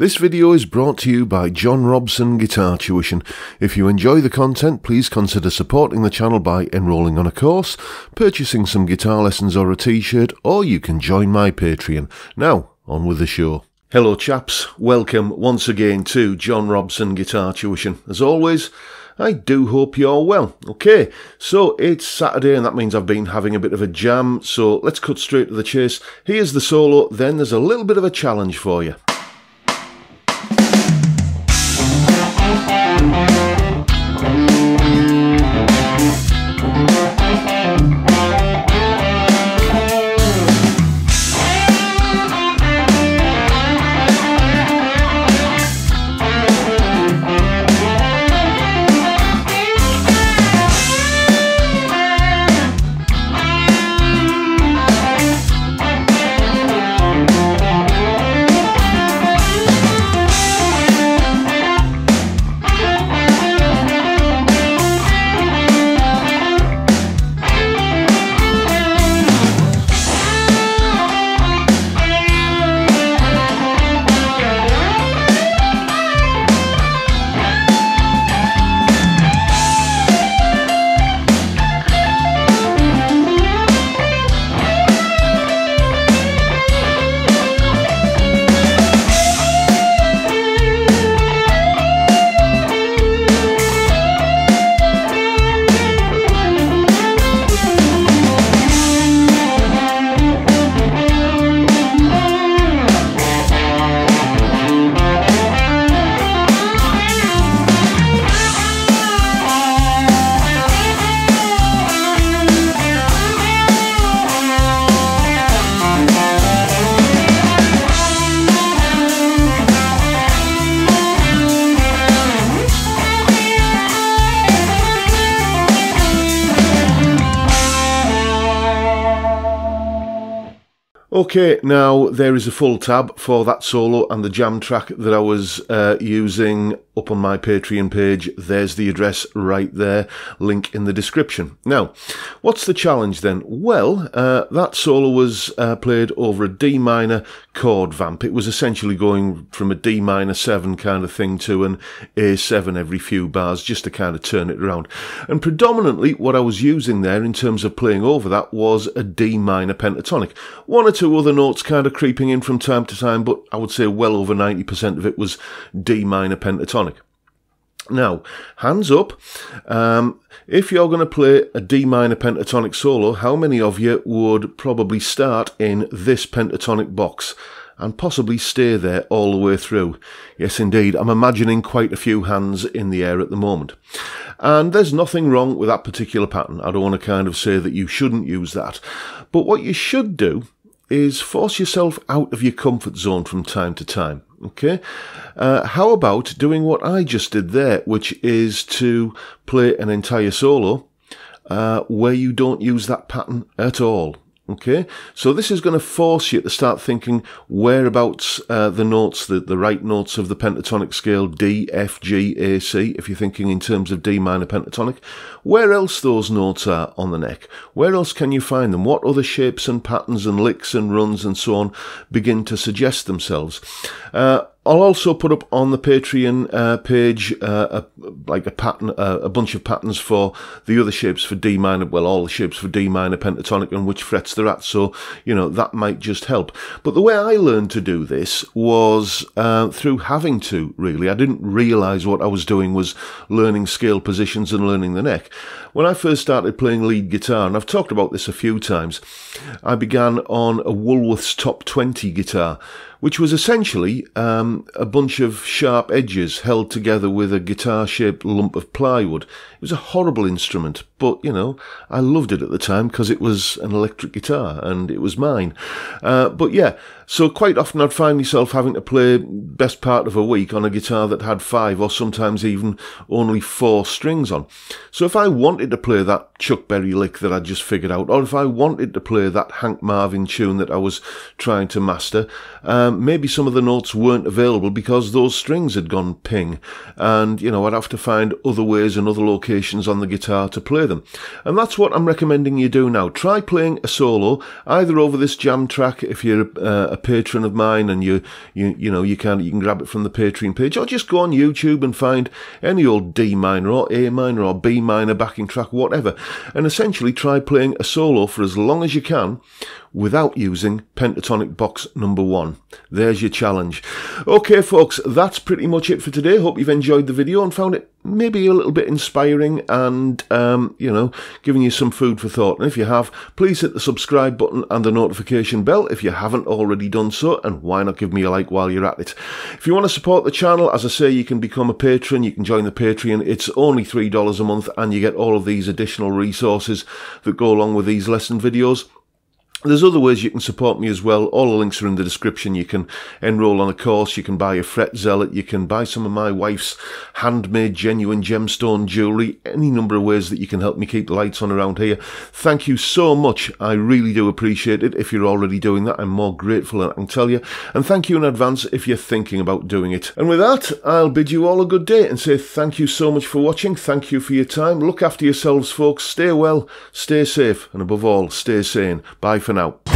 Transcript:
This video is brought to you by John Robson Guitar Tuition. If you enjoy the content, please consider supporting the channel by enrolling on a course, purchasing some guitar lessons or a t-shirt, or you can join my Patreon. Now, on with the show. Hello chaps, welcome once again to John Robson Guitar Tuition. As always, I do hope you're well. Okay, so it's Saturday and that means I've been having a bit of a jam, so let's cut straight to the chase. Here's the solo, then there's a little bit of a challenge for you. Okay, now there is a full tab for that solo and the jam track that I was uh, using up on my Patreon page. There's the address right there, link in the description. Now, what's the challenge then? Well, uh, that solo was uh, played over a D minor chord vamp. It was essentially going from a D minor 7 kind of thing to an A7 every few bars just to kind of turn it around. And predominantly what I was using there in terms of playing over that was a D minor pentatonic. One or two other notes kind of creeping in from time to time, but I would say well over 90% of it was D minor pentatonic. Now, hands up. Um, if you're going to play a D minor pentatonic solo, how many of you would probably start in this pentatonic box and possibly stay there all the way through? Yes, indeed. I'm imagining quite a few hands in the air at the moment. And there's nothing wrong with that particular pattern. I don't want to kind of say that you shouldn't use that. But what you should do is force yourself out of your comfort zone from time to time. Okay, uh, how about doing what I just did there, which is to play an entire solo uh, where you don't use that pattern at all. Okay, so this is going to force you to start thinking whereabouts uh, the notes, the, the right notes of the pentatonic scale D, F, G, A, C, if you're thinking in terms of D minor pentatonic, where else those notes are on the neck. Where else can you find them? What other shapes and patterns and licks and runs and so on begin to suggest themselves? Uh, I'll also put up on the Patreon uh, page uh, a, like a pattern, uh, a bunch of patterns for the other shapes for D minor, well, all the shapes for D minor pentatonic and which frets they're at. So, you know, that might just help. But the way I learned to do this was uh, through having to, really. I didn't realize what I was doing was learning scale positions and learning the neck. When I first started playing lead guitar, and I've talked about this a few times, I began on a Woolworths Top 20 guitar which was essentially um, a bunch of sharp edges held together with a guitar shaped lump of plywood. It was a horrible instrument, but you know, I loved it at the time because it was an electric guitar and it was mine. Uh, but yeah, so quite often I'd find myself having to play best part of a week on a guitar that had five or sometimes even only four strings on. So if I wanted to play that Chuck Berry lick that I'd just figured out, or if I wanted to play that Hank Marvin tune that I was trying to master, um, um, maybe some of the notes weren't available because those strings had gone ping. And, you know, I'd have to find other ways and other locations on the guitar to play them. And that's what I'm recommending you do now. Try playing a solo, either over this jam track if you're uh, a patron of mine and you, you, you know, you can, you can grab it from the Patreon page, or just go on YouTube and find any old D minor or A minor or B minor backing track, whatever. And essentially try playing a solo for as long as you can without using pentatonic box number one. There's your challenge. Okay, folks, that's pretty much it for today. Hope you've enjoyed the video and found it maybe a little bit inspiring and, um, you know, giving you some food for thought. And if you have, please hit the subscribe button and the notification bell if you haven't already done so. And why not give me a like while you're at it? If you want to support the channel, as I say, you can become a patron. You can join the Patreon. It's only $3 a month and you get all of these additional resources that go along with these lesson videos. There's other ways you can support me as well. All the links are in the description. You can enroll on a course, you can buy a fret zealot, you can buy some of my wife's handmade genuine gemstone jewellery, any number of ways that you can help me keep the lights on around here. Thank you so much. I really do appreciate it. If you're already doing that, I'm more grateful than I can tell you. And thank you in advance if you're thinking about doing it. And with that, I'll bid you all a good day and say thank you so much for watching. Thank you for your time. Look after yourselves, folks. Stay well, stay safe, and above all, stay sane. Bye for for now.